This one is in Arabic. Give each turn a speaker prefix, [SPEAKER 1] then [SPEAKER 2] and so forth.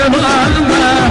[SPEAKER 1] قبل ما